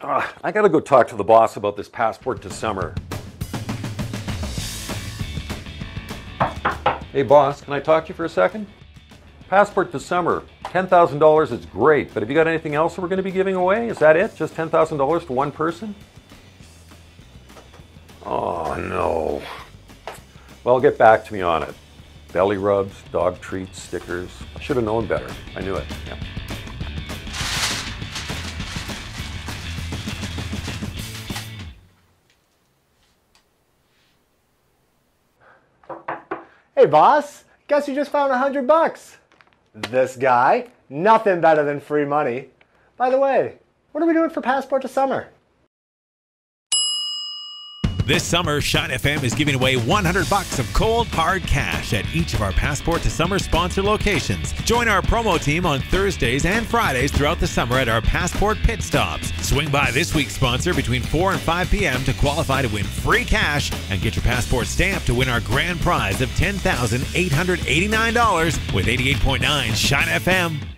Uh, I gotta go talk to the boss about this passport to summer. Hey, boss, can I talk to you for a second? Passport to summer, $10,000 is great, but have you got anything else we're going to be giving away? Is that it? Just $10,000 to one person? Oh, no. Well, get back to me on it. Belly rubs, dog treats, stickers. I should have known better. I knew it. Yeah. Hey boss, guess you just found a hundred bucks. This guy, nothing better than free money. By the way, what are we doing for Passport to Summer? This summer, Shine FM is giving away 100 bucks of cold hard cash at each of our Passport to Summer sponsor locations. Join our promo team on Thursdays and Fridays throughout the summer at our Passport pit stops. Swing by this week's sponsor between 4 and 5 p.m. to qualify to win free cash and get your passport stamped to win our grand prize of $10,889 with 88.9 Shine FM.